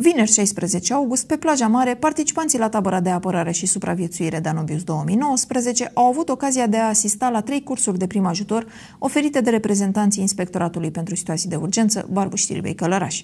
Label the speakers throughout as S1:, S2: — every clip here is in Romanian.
S1: Vineri 16 august, pe plaja mare, participanții la tabăra de apărare și supraviețuire Danubius 2019 au avut ocazia de a asista la trei cursuri de prim ajutor oferite de reprezentanții Inspectoratului pentru Situații de Urgență Barbu Știrbei Călăraș.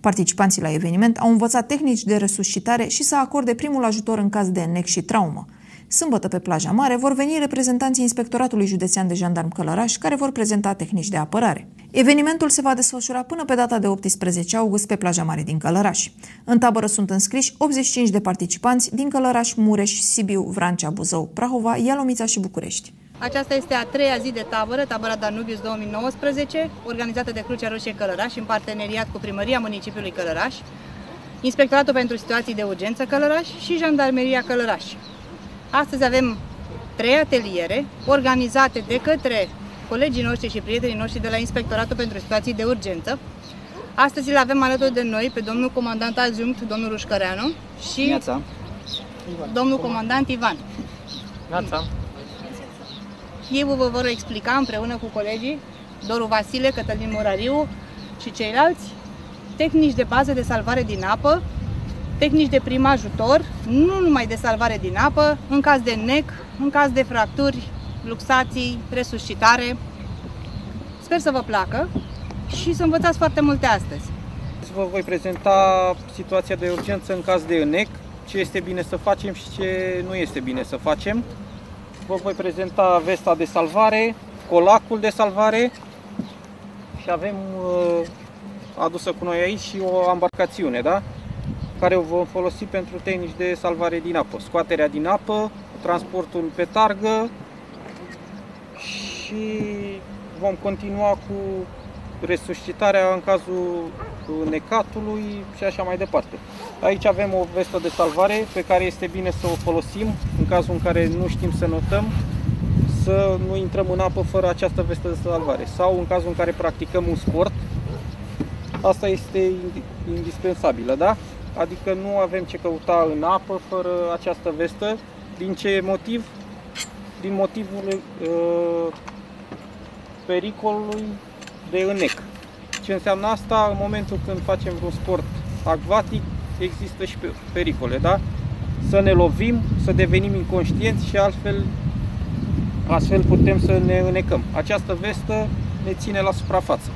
S1: Participanții la eveniment au învățat tehnici de resuscitare și să acorde primul ajutor în caz de nec și traumă. Sâmbătă pe plaja mare vor veni reprezentanții Inspectoratului Județean de Jandarm Călăraș care vor prezenta tehnici de apărare. Evenimentul se va desfășura până pe data de 18 august pe plaja mare din Călăraș. În tabără sunt înscriși 85 de participanți din Călăraș, Mureș, Sibiu, Vrancea, Buzău, Prahova, Ialomița și București.
S2: Aceasta este a treia zi de tabără, tabăra Danubius 2019, organizată de Crucea Roșie Călăraș în parteneriat cu Primăria Municipiului Călăraș, Inspectoratul pentru Situații de Urgență Călăraș și Jandarmeria Călăraș. Astăzi avem trei ateliere organizate de către colegii noștri și prietenii noștri de la Inspectoratul pentru Situații de Urgență. Astăzi îl avem alături de noi pe domnul comandant adjunct, domnul Rușcăreanu și
S3: Neața.
S2: domnul comandant Ivan.
S3: Neața.
S2: Ei vă vor explica împreună cu colegii Doru Vasile, Cătălin Murariu și ceilalți tehnici de bază de salvare din apă, tehnici de prim ajutor, nu numai de salvare din apă, în caz de nec, în caz de fracturi, luxații, resuscitare. Sper să vă placă și să învățați foarte multe astăzi.
S3: Vă voi prezenta situația de urgență în caz de înnec, ce este bine să facem și ce nu este bine să facem. Vă voi prezenta vesta de salvare, colacul de salvare și avem uh, adusă cu noi aici și o embarcațiune, da? Care o vom folosi pentru tehnici de salvare din apă. Scoaterea din apă, transportul pe targă și vom continua cu resuscitarea în cazul necatului și așa mai departe. Aici avem o vestă de salvare pe care este bine să o folosim în cazul în care nu știm să notăm, să nu intrăm în apă fără această vestă de salvare. Sau în cazul în care practicăm un sport, asta este indispensabilă, da? Adică nu avem ce căuta în apă fără această vestă. Din ce motiv? Din motivul uh, pericolului de înec. Ce înseamnă asta? În momentul când facem vreun sport acvatic, există și pericole, da? Să ne lovim, să devenim inconștienți și altfel, astfel putem să ne înecăm. Această vestă ne ține la suprafață.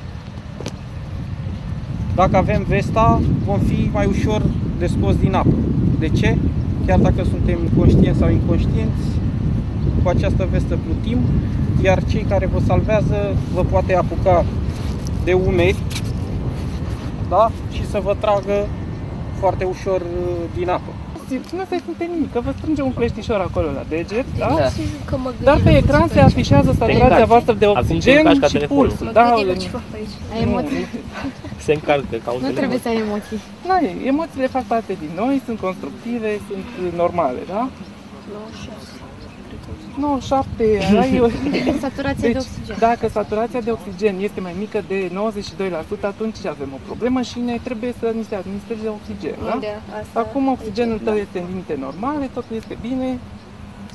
S3: Dacă avem vesta, vom fi mai ușor de scos din apă. De ce? Chiar dacă suntem conștienți sau inconștienți, cu această vestă plutim, iar cei care vă salvează vă poate apuca de umeri da? și să vă tragă foarte ușor uh, din apă. Nu se simte nimic, că vă strânge un cleștișor acolo la deget, da? da. Dar pe ecran se afișează saturația voastră de oxigen și pulsul. Da,
S4: ai emoții.
S5: Se încarcă ca
S4: Nu trebuie să ai emoții.
S3: Da, emoțiile fac parte din noi, sunt constructive, sunt normale, da? 97, ai o...
S4: Saturația
S3: deci,
S4: de oxigen.
S3: Dacă saturația de oxigen este mai mică de 92%, atunci avem o problemă și ne trebuie să ni se administreze oxigen. Da?
S4: Asta
S3: Acum oxigenul tău este în limite normale, totul este bine.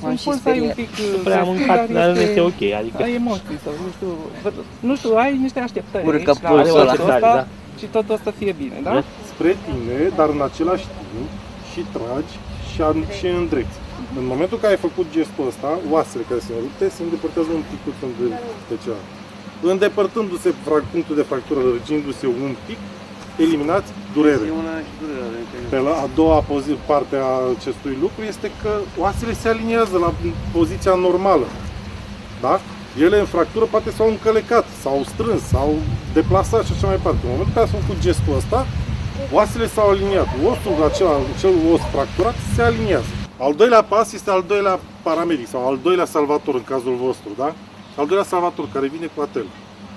S5: M-am
S3: Un
S5: și
S3: puls ai un
S5: speriat.
S3: pic
S5: Nu prea am mâncat, dar
S3: este,
S5: este ok, adică-
S3: Ai emoții sau nu știu, vă- nu știu, ai niște așteptări
S6: Urcă
S3: aici, la
S6: pulsul ăla.
S3: momentul ăsta
S5: Da.
S3: și totul o să fie bine, da?
S7: spre tine, dar în același timp și tragi și, an- și îndrepți. În momentul în care ai făcut gestul ăsta, oasele care se rupte se îndepărtează un pic în de cealaltă. Îndepărtându-se fra- punctul de fractură, lărgindu-se un pic, eliminați durere. Pe la a doua pozi- parte a acestui lucru este că oasele se aliniază la poziția normală. Da? Ele în fractură poate s-au încălecat, s-au strâns, s-au deplasat și așa mai departe. În momentul în care s-a făcut gestul ăsta, oasele s-au aliniat. Osul acela, cel os fracturat se aliniază. Al doilea pas este al doilea paramedic sau al doilea salvator în cazul vostru, da? Al doilea salvator care vine cu atel,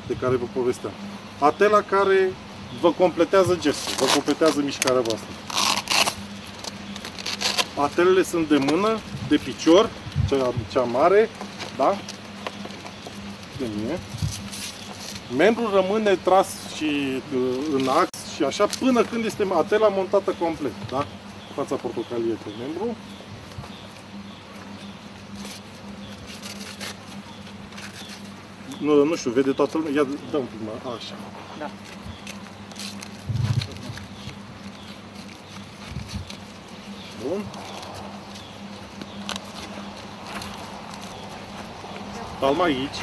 S7: de care vă povesteam. Atela care vă completează gestul, vă completează mișcarea voastră. Atelele sunt de mână, de picior, cea, cea mare, da? De mine. Membrul rămâne tras și uh, în ax și așa până când este atela montată complet, da? Fața portocalie pe membru. Nu, nu știu, vede toată lumea. Ia, dă un pic mai, așa.
S3: Da.
S7: Bun. Palma aici.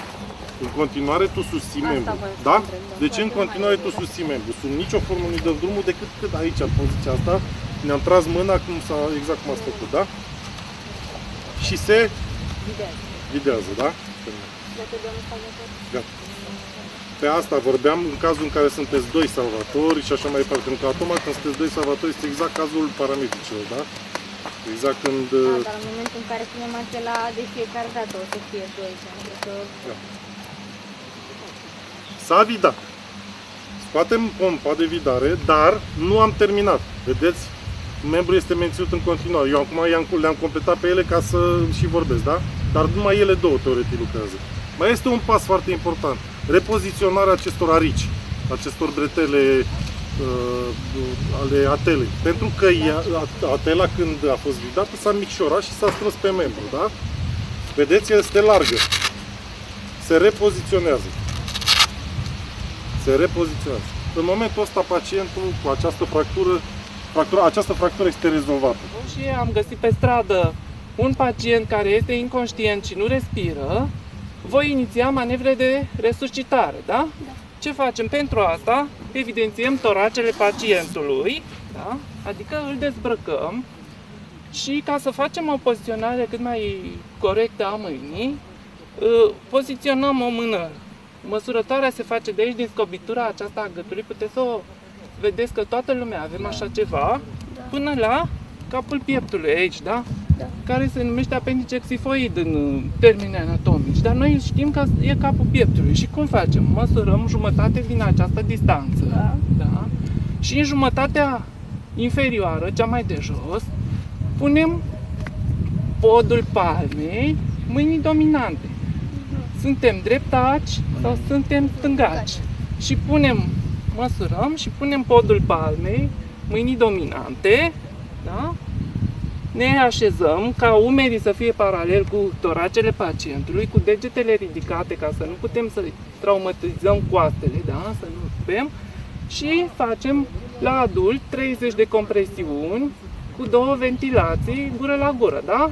S7: În continuare tu susții
S4: Asta
S7: membru.
S4: voiam să
S7: Da?
S4: întreb, da.
S7: Deci în continuare tu susții membru. Sub nicio formă nu-i dăm drumul decât cât aici, în poziția asta. Ne-am tras mâna cum s-a, exact cum ați făcut, da? Și se videază, da? Gata. Pe asta vorbeam în cazul în care sunteți doi salvatori și așa mai departe. Pentru că acum când sunteți doi salvatori este exact cazul parametricilor, da? Exact când...
S4: Da, dar în momentul în care punem acela de fiecare dată o să fie doi, pentru că
S7: S-a vidat. Scoatem pompa de vidare, dar nu am terminat. Vedeți? Membrul este menținut în continuare. Eu acum i-am, le-am completat pe ele ca să și vorbesc, da? Dar numai ele două teoretic lucrează. Mai este un pas foarte important. Repoziționarea acestor arici, acestor bretele uh, ale atelei. Pentru că ea, atela când a fost vidată s-a micșorat și s-a strâns pe membru, da? Vedeți, este largă. Se repoziționează se repoziționează. În momentul ăsta pacientul cu această fractură, fractura, această fractură este rezolvată.
S6: Și am găsit pe stradă un pacient care este inconștient și nu respiră, voi iniția manevre de resuscitare, da? da? Ce facem pentru asta? Evidențiem toracele pacientului, da? adică îl dezbrăcăm și ca să facem o poziționare cât mai corectă a mâinii, ă, poziționăm o mână Măsurătoarea se face de aici, din scobitura aceasta a gâtului. Puteți să o vedeți că toată lumea avem așa ceva, până la capul pieptului aici, da?
S4: Da.
S6: Care se numește apendice xifoid în uh, termeni anatomici. Dar noi știm că e capul pieptului. Și cum facem? Măsurăm jumătate din această distanță.
S4: Da.
S6: da? Și în jumătatea inferioară, cea mai de jos, punem podul palmei mâinii dominante suntem dreptaci sau suntem stângaci. Și punem, măsurăm și punem podul palmei, mâinii dominante, da? Ne așezăm ca umerii să fie paralel cu toracele pacientului, cu degetele ridicate ca să nu putem să traumatizăm coastele, da? să nu rupem și facem la adult 30 de compresiuni cu două ventilații gură la gură, da?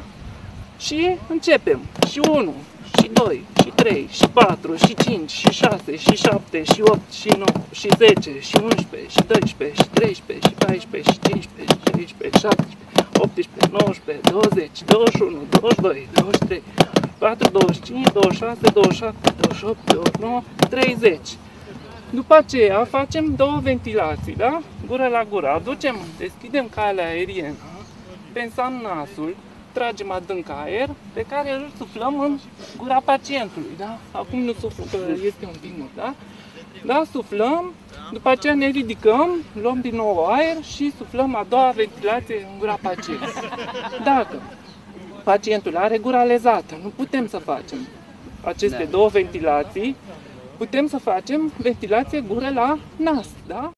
S6: Și începem. Și 1, și 2, și 3, și 4, și 5, și 6, și 7, și 8, și 9, și 10, și 11, și 12, și 13, și 14, și 15, și 16, 17, 18, 19, 20, 21, 22, 23, 24, 25, 26, 27, 28, 29, 30. După aceea facem două ventilații, da? Gură la gură. Aducem, deschidem calea aeriană, pensam nasul, tragem adânc aer pe care îl suflăm în gura pacientului, da? Acum nu suflu că este un pic mult, da? Da, suflăm, după aceea ne ridicăm, luăm din nou aer și suflăm a doua ventilație în gura pacientului. Dacă pacientul are gura lezată, nu putem să facem aceste două ventilații, putem să facem ventilație gură la nas, da?